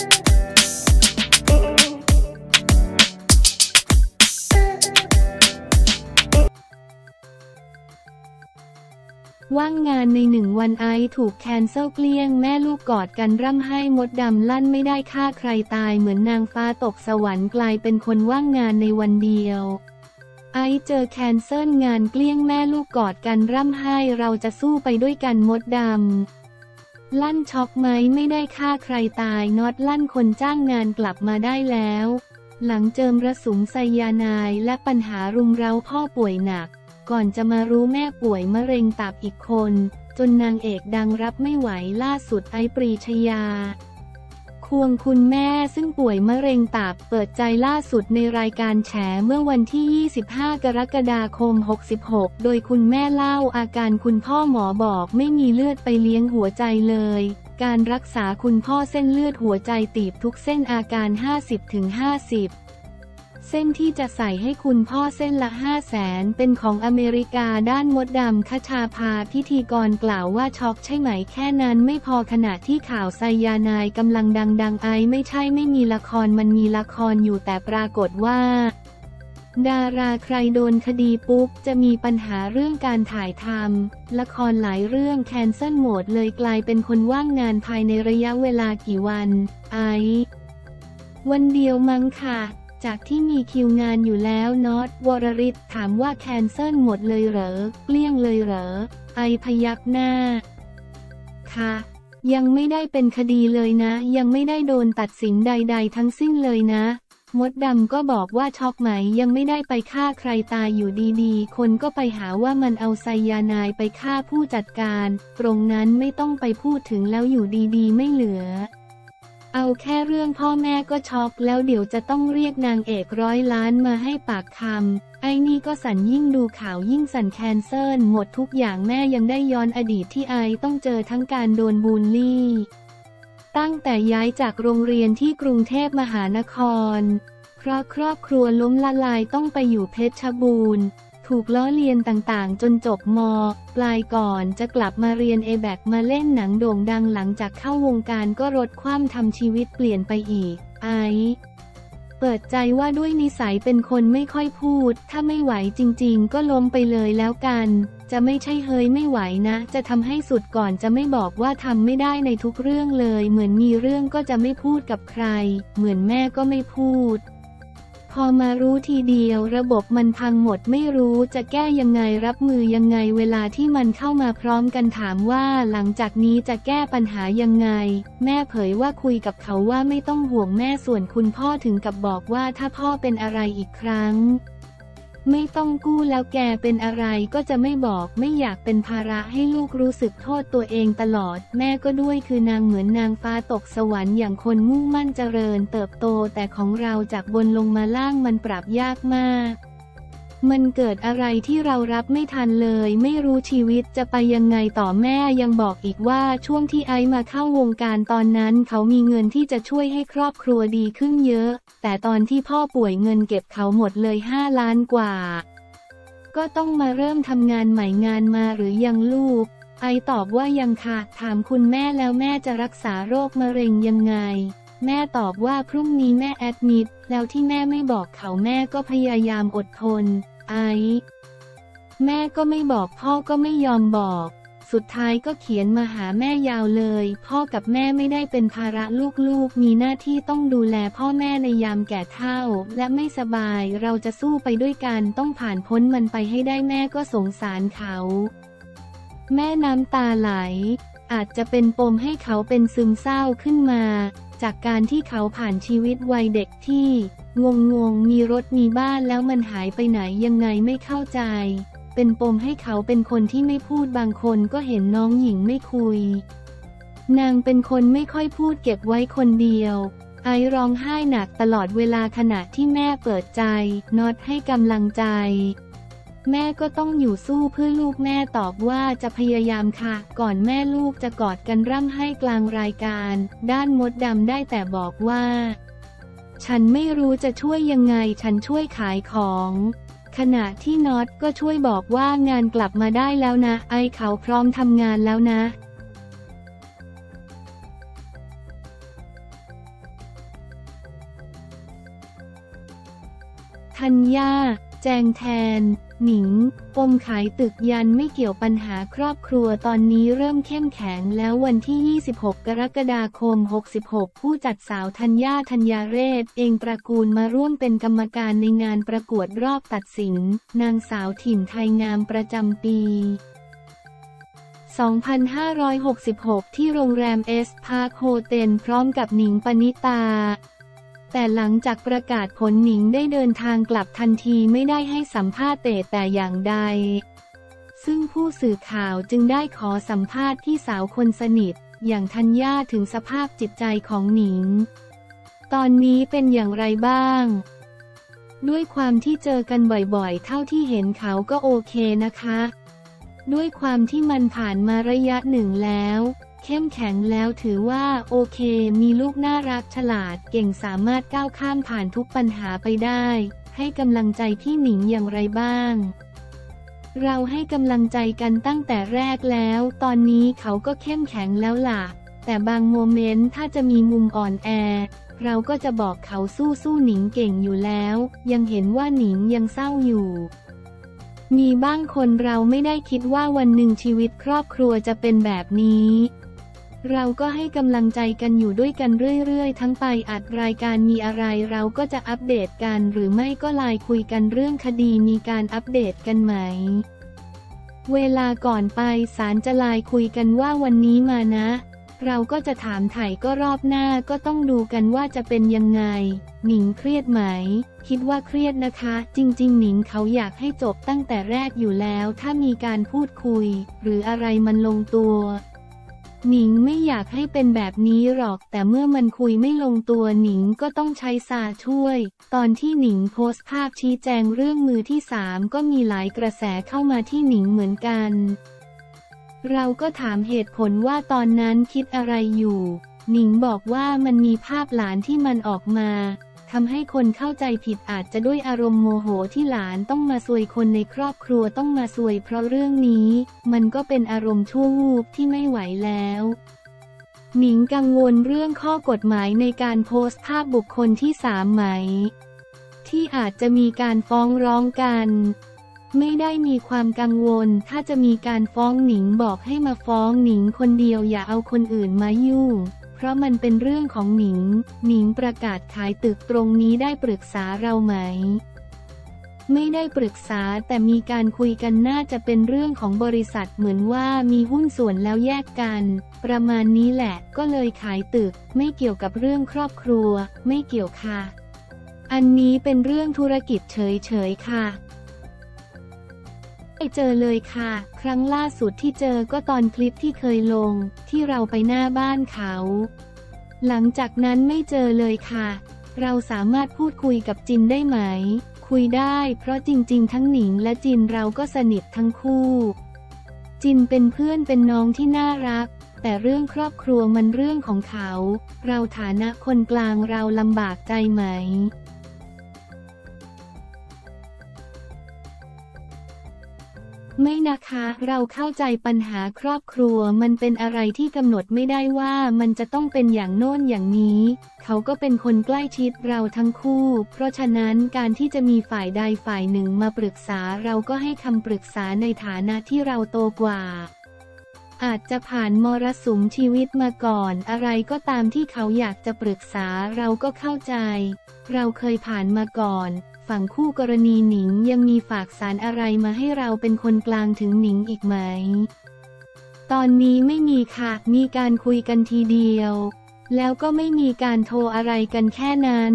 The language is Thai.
ว่างงานในหนึ่งวันไอถูกแคนเซิลเกลี้ยงแม่ลูกกอดกันร่ำไห้มดดำลั่นไม่ได้ฆ่าใครตายเหมือนนางฟ้าตกสวรรค์กลายเป็นคนว่างงานในวันเดียว ไอเจอแคนเซิลงานเกลี้ยงแม่ลูกกอดกันร่ำไห้เราจะสู้ไปด้วยกันมดดำ ลั่นช็อกไหมไม่ได้ฆ่าใครตายน็อตลั่นคนจ้างงานกลับมาได้แล้ว หลังเจิมระสุมไซยาไนายและปัญหารุมเร้าพ่อป่วยหนัก ก่อนจะมารู้แม่ป่วยมะเร็งตับอีกคน จนนางเอกดังรับไม่ไหวล่าสุดไอปรีชยา ควงคุณแม่ซึ่งป่วยมะเร็งตับเปิดใจล่าสุดในรายการแฉเมื่อวันที่ 25 กรกฎาคม 66 โดยคุณแม่เล่าอาการคุณพ่อหมอบอกไม่มีเลือดไปเลี้ยงหัวใจเลย การรักษาคุณพ่อเส้นเลือดหัวใจตีบทุกเส้นอาการ 50-50 เส้นที่จะใส่ให้คุณพ่อเส้นละ5 0 0แสนเป็นของอเมริกาด้านมดดำคชาภาพิธีกรกล่าวว่าช็อกใช่ไหมแค่นั้นไม่พอขณะที่ข่าวไซยานายกำลังดังๆไอไม่ใช่ไม่มีละครมันมีละครอยู่แต่ปรากฏว่าดาราใครโดนคดีปุ๊บ จะมีปัญหาเรื่องการถ่ายทำละครหลายเรื่องแคนเซิลหมดเลยกลายเป็นคนว่างงานภายในระยะเวลากี่วัน ไอ วันเดียวมั้งค่ะ จากที่มีคิวงานอยู่แล้วน็อตวรริศถามว่าแคนเซิลหมดเลยเหรอเกลี้ยงเลยเหรอ ไอพยักหน้า ค่ะ ยังไม่ได้เป็นคดีเลยนะ ยังไม่ได้โดนตัดสินใด ๆ ทั้งสิ้นเลยนะ มดดำก็บอกว่าช็อกไหมยังไม่ได้ไปฆ่าใครตายอยู่ดีๆ คนก็ไปหาว่ามันเอาไซยานายไปฆ่าผู้จัดการ ตรงนั้นไม่ต้องไปพูดถึงแล้วอยู่ดีๆ ไม่เหลือ เอาแค่เรื่องพ่อแม่ก็ช็อกแล้วเดี๋ยวจะต้องเรียกนางเอกร้อยล้านมาให้ปากคำไอ้นี่ก็สั่นยิ่งดูข่าวยิ่งสั่นแคนเซิลหมดทุกอย่างแม่ยังได้ย้อนอดีตที่ไอต้องเจอทั้งการโดนบูลลี่ ตั้งแต่ย้ายจากโรงเรียนที่กรุงเทพมหานคร เพราะครอบครัวล้มละลายต้องไปอยู่เพชรบูรณ์ ถูกล้อเลียนต่างๆ จนจบม ปลายก่อนจะกลับมาเรียนเอแบกมาเล่นหนังโด่งดังหลังจากเข้าวงการก็รดความทำชีวิตเปลี่ยนไปอีก ไอเปิดใจว่าด้วยนิสัยเป็นคนไม่ค่อยพูด ถ้าไม่ไหวจริงๆ ก็ล้มไปเลยแล้วกัน จะไม่ใช่เฮ้ยไม่ไหวนะ จะทำให้สุดก่อนจะไม่บอกว่าทำไม่ได้ในทุกเรื่องเลย เหมือนมีเรื่องก็จะไม่พูดกับใคร เหมือนแม่ก็ไม่พูด พอมารู้ทีเดียวระบบมันพังหมดไม่รู้จะแก้ยังไงรับมือยังไงเวลาที่มันเข้ามาพร้อมกันถามว่าหลังจากนี้จะแก้ปัญหายังไง แม่เผยว่าคุยกับเขาว่าไม่ต้องห่วงแม่ส่วนคุณพ่อถึงกับบอกว่าถ้าพ่อเป็นอะไรอีกครั้ง ไม่ต้องกู้แล้วแกเป็นอะไรก็จะไม่บอกไม่อยากเป็นภาระให้ลูกรู้สึกโทษตัวเองตลอด แม่ก็ด้วยคือนางเหมือนนางฟ้าตกสวรรค์อย่างคนมุ่งมั่นเจริญเติบโตแต่ของเราจากบนลงมาล่างมันปรับยากมาก มันเกิดอะไรที่เรารับไม่ทันเลย ไม่รู้ชีวิตจะไปยังไงต่อแม่ยังบอกอีกว่าช่วงที่ไอซ์มาเข้าวงการตอนนั้น เขามีเงินที่จะช่วยให้ครอบครัวดีขึ้นเยอะ แต่ตอนที่พ่อป่วยเงินเก็บเขาหมดเลย 5 ล้านกว่า ก็ต้องมาเริ่มทำงานใหม่งานมาหรือยังลูก ไอตอบว่ายังค่ะถามคุณแม่แล้วแม่จะรักษาโรคมะเร็งยังไง แม่ตอบว่าพรุ่งนี้แม่แอดมิด แล้วที่แม่ไม่บอกเขาแม่ก็พยายามอดทน ไอ แม่ก็ไม่บอกพ่อก็ไม่ยอมบอก สุดท้ายก็เขียนมาหาแม่ยาวเลย พ่อกับแม่ไม่ได้เป็นภาระลูกๆ มีหน้าที่ต้องดูแลพ่อแม่ในยามแก่เฒ่า และไม่สบายเราจะสู้ไปด้วยกันต้องผ่านพ้นมันไปให้ได้แม่ก็สงสารเขา แม่น้ำตาไหลอาจจะเป็นปมให้เขาเป็นซึมเศร้าขึ้นมา จากการที่เขาผ่านชีวิตวัยเด็กที่ งงงๆมีรถมีบ้านแล้วมันหายไปไหนยังไงไม่เข้าใจ เป็นปมให้เขาเป็นคนที่ไม่พูดบางคนก็เห็นน้องหญิงไม่คุย นางเป็นคนไม่ค่อยพูดเก็บไว้คนเดียว ไอร้องไห้หนักตลอดเวลาขณะที่แม่เปิดใจน็อตให้กำลังใจ แม่ก็ต้องอยู่สู้เพื่อลูกแม่ตอบว่าจะพยายามค่ะ ก่อนแม่ลูกจะกอดกันร่ำให้กลางรายการ ด้านมดดำได้แต่บอกว่า ฉันไม่รู้จะช่วยยังไงฉันช่วยขายของขณะที่น็อตก็ช่วยบอกว่างานกลับมาได้แล้วนะ ไอเขาพร้อมทำงานแล้วนะ ธัญญ่า แจงแทน หนิง ปมขายตึกยันไม่เกี่ยวปัญหาครอบครัวตอนนี้เริ่มเข้มแข็งแล้ววันที่ 26 กรกฎาคม 66 ผู้จัดสาวธัญญ่าธัญญาเรศ เองตระกูลมาร่วมเป็นกรรมการในงานประกวดรอบตัดสิน นางสาวถิ่นไทยงามประจำปี 2566 ที่โรงแรม S Park Hotel พร้อมกับหนิงปณิตา แต่หลังจากประกาศผลหนิงได้เดินทางกลับทันทีไม่ได้ให้สัมภาษณ์เตแต่อย่างใด ซึ่งผู้สื่อข่าวจึงได้ขอสัมภาษณ์ที่สาวคนสนิท อย่างธัญญาถึงสภาพจิตใจของหนิง ตอนนี้เป็นอย่างไรบ้าง ด้วยความที่เจอกันบ่อยๆ เท่าที่เห็นเขาก็โอเคนะคะ ด้วยความที่มันผ่านมาระยะหนึ่งแล้ว เข้มแข็งแล้วถือว่าโอเค มีลูกน่ารักฉลาดเก่งสามารถก้าวข้ามผ่านทุกปัญหาไปได้ ให้กำลังใจพี่หนิงอย่างไรบ้าง เราให้กำลังใจกันตั้งแต่แรกแล้ว ตอนนี้เขาก็เข้มแข็งแล้วล่ะ แต่บางโมเมนต์ถ้าจะมีมุมอ่อนแอ เราก็จะบอกเขาสู้สู้หนิงเก่งอยู่แล้ว ยังเห็นว่าหนิงยังเศร้าอยู่มีบ้างคนเราไม่ได้คิดว่าวันหนึ่งชีวิตครอบครัวจะเป็นแบบนี้ เราก็ให้กำลังใจกันอยู่ด้วยกันเรื่อยๆ ทั้งไปอัดรายการมีอะไรเราก็จะอัปเดตกันหรือไม่ก็ไลน์คุยกันเรื่องคดีมีการอัปเดตกันไหม เวลาก่อนไปศาลจะไลน์คุยกันว่าวันนี้มานะ เราก็จะถามไถ่ก็รอบหน้าก็ต้องดูกันว่าจะเป็นยังไง หนิงเครียดไหม คิดว่าเครียดนะคะ จริง ๆ หนิงเขาอยากให้จบตั้งแต่แรกอยู่แล้ว ถ้ามีการพูดคุย หรืออะไรมันลงตัว หนิงไม่อยากให้เป็นแบบนี้หรอก แต่เมื่อมันคุยไม่ลงตัวหนิงก็ต้องใช้ซาช่วย ตอนที่หนิงโพสต์ภาพชี้แจงเรื่องมือที่สามก็มีหลายกระแสเข้ามาที่หนิงเหมือนกัน เราก็ถามเหตุผลว่าตอนนั้นคิดอะไรอยู่ หนิงบอกว่ามันมีภาพหลานที่มันออกมา ทำให้คนเข้าใจผิดอาจจะด้วยอารมณ์โมโหที่หลานต้องมาซวยคนในครอบครัวต้องมาซวยเพราะเรื่องนี้ มันก็เป็นอารมณ์ชั่ววูบที่ไม่ไหวแล้วหนิงกังวลเรื่องข้อกฎหมายในการโพสต์ภาพบุคคลที่สามไหม ที่อาจจะมีการฟ้องร้องกัน ไม่ได้มีความกังวล ถ้าจะมีการฟ้องหนิงบอกให้มาฟ้องหนิงคนเดียวอย่าเอาคนอื่นมายุ่ง เพราะมันเป็นเรื่องของหนิง หนิงประกาศขายตึกตรงนี้ได้ปรึกษาเราไหม ไม่ได้ปรึกษาแต่มีการคุยกันน่าจะเป็นเรื่องของบริษัทเหมือนว่ามีหุ้นส่วนแล้วแยกกัน ประมาณนี้แหละก็เลยขายตึก ไม่เกี่ยวกับเรื่องครอบครัว ไม่เกี่ยวค่ะ อันนี้เป็นเรื่องธุรกิจเฉยๆค่ะ ไม่เจอเลยค่ะ ครั้งล่าสุดที่เจอก็ตอนคลิปที่เคยลง ที่เราไปหน้าบ้านเขา หลังจากนั้นไม่เจอเลยค่ะ เราสามารถพูดคุยกับจินได้ไหม คุยได้ เพราะจริง ๆ ทั้งหนิงและจินเราก็สนิททั้งคู่ จินเป็นเพื่อนเป็นน้องที่น่ารัก แต่เรื่องครอบครัวมันเรื่องของเขา เราฐานะคนกลางเราลำบากใจไหม ไม่นะคะ เราเข้าใจปัญหาครอบครัว มันเป็นอะไรที่กำหนดไม่ได้ว่ามันจะต้องเป็นอย่างโน้นอย่างนี้ เขาก็เป็นคนใกล้ชิดเราทั้งคู่ เพราะฉะนั้นการที่จะมีฝ่ายใดฝ่ายหนึ่งมาปรึกษาเราก็ให้คำปรึกษาในฐานะที่เราโตกว่า อาจจะผ่านมรสุมชีวิตมาก่อน อะไรก็ตามที่เขาอยากจะปรึกษาเราก็เข้าใจ เราเคยผ่านมาก่อน ฝั่งคู่กรณีหนิงยังมีฝากสารอะไรมาให้เราเป็นคนกลางถึงหนิงอีกไหม ตอนนี้ไม่มีค่ะ มีการคุยกันทีเดียว แล้วก็ไม่มีการโทรอะไรกันแค่นั้น